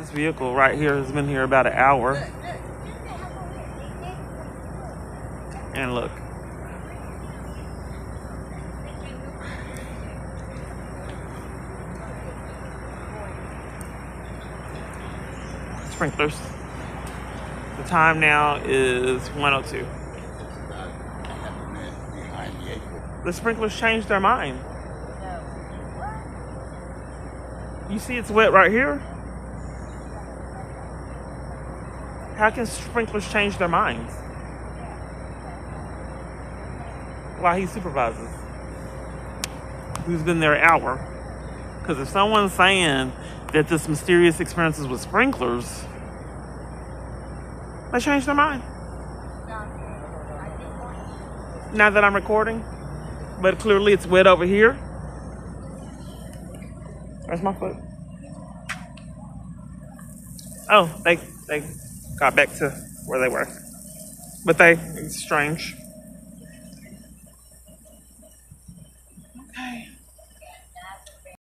This vehicle right here has been here about an hour. And look. Sprinklers. The time now is 102. The sprinklers changed their mind. You see it's wet right here? How can sprinklers change their minds? While he supervises. Who's been there an hour? Because if someone's saying that this mysterious experience is with sprinklers, they changed their mind. Now that I'm recording, but clearly it's wet over here. Where's my foot? Oh, they they got back to where they were. But they it's strange. Okay.